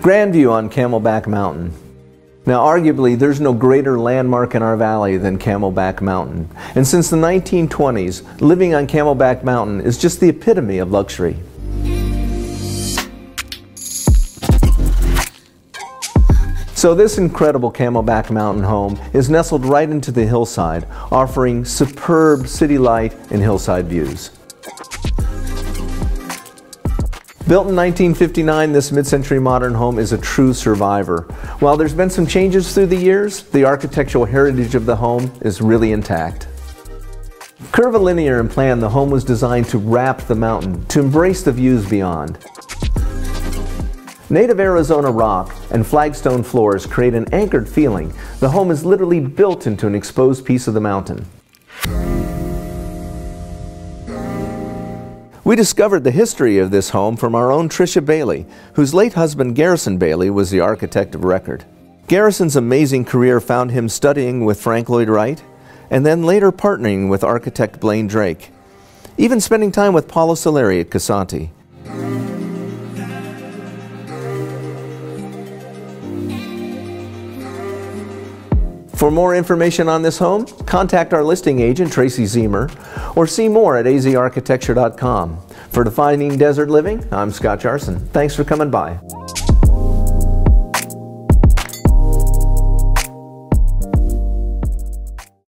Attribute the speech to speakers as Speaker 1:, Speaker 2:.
Speaker 1: Grandview on Camelback Mountain. Now, arguably, there's no greater landmark in our valley than Camelback Mountain. And since the 1920s, living on Camelback Mountain is just the epitome of luxury. So this incredible Camelback Mountain home is nestled right into the hillside, offering superb city light and hillside views. Built in 1959, this mid-century modern home is a true survivor. While there's been some changes through the years, the architectural heritage of the home is really intact. Curvilinear in plan, the home was designed to wrap the mountain, to embrace the views beyond. Native Arizona rock and flagstone floors create an anchored feeling. The home is literally built into an exposed piece of the mountain. We discovered the history of this home from our own Tricia Bailey, whose late husband Garrison Bailey was the architect of record. Garrison's amazing career found him studying with Frank Lloyd Wright, and then later partnering with architect Blaine Drake, even spending time with Paolo Soleri at Cosanti. For more information on this home, contact our listing agent, Tracy Zemer, or see more at azarchitecture.com. For Defining Desert Living, I'm Scott Jarson. Thanks for coming by.